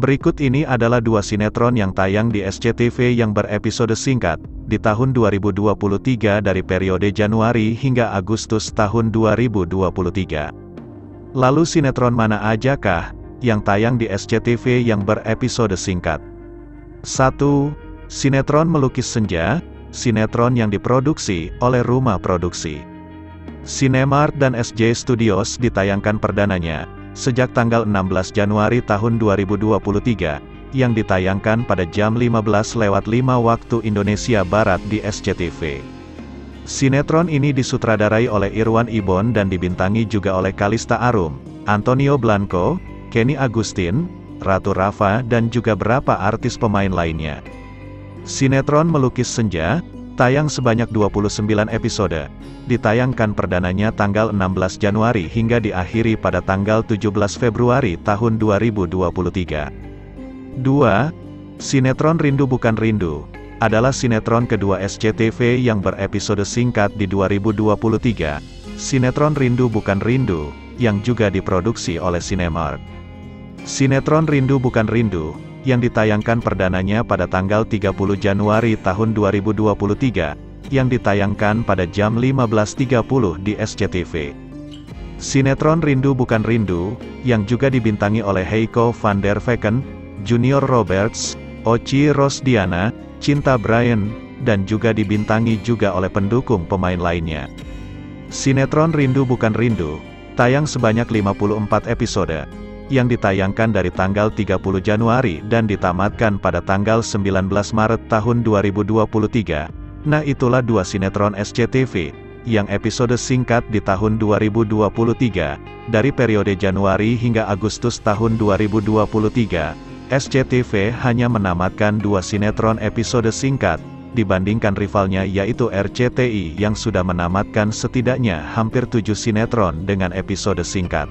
Berikut ini adalah dua sinetron yang tayang di SCTV yang berepisode singkat, di tahun 2023 dari periode Januari hingga Agustus tahun 2023. Lalu sinetron mana aja kah, yang tayang di SCTV yang berepisode singkat? 1. Sinetron Melukis Senja, sinetron yang diproduksi oleh Rumah Produksi. Cinemart dan SJ Studios ditayangkan perdananya, sejak tanggal 16 Januari tahun 2023, yang ditayangkan pada jam 15 lewat 5 waktu Indonesia Barat di SCTV. Sinetron ini disutradarai oleh Irwan Ibon dan dibintangi juga oleh Kalista Arum, Antonio Blanco, Kenny Agustin, Ratu Rafa dan juga beberapa artis pemain lainnya. Sinetron Melukis Senja, tayang sebanyak 29 episode, ditayangkan perdananya tanggal 16 Januari hingga diakhiri pada tanggal 17 Februari tahun 2023. 2. Sinetron Rindu Bukan Rindu, adalah sinetron kedua SCTV yang berepisode singkat di 2023. Sinetron Rindu Bukan Rindu, yang juga diproduksi oleh Cinemark. Sinetron Rindu Bukan Rindu, yang ditayangkan perdananya pada tanggal 30 Januari tahun 2023, yang ditayangkan pada jam 15.30 di SCTV. Sinetron Rindu Bukan Rindu, yang juga dibintangi oleh Heiko van der Vecken, Junior Roberts, Oci Rosdiana, Cinta Brian, dan juga dibintangi juga oleh pendukung pemain lainnya. Sinetron Rindu Bukan Rindu, tayang sebanyak 54 episode, yang ditayangkan dari tanggal 30 Januari dan ditamatkan pada tanggal 19 Maret tahun 2023, Nah itulah dua sinetron SCTV, yang episode singkat di tahun 2023, dari periode Januari hingga Agustus tahun 2023, SCTV hanya menamatkan dua sinetron episode singkat, dibandingkan rivalnya yaitu RCTI yang sudah menamatkan setidaknya hampir tujuh sinetron dengan episode singkat.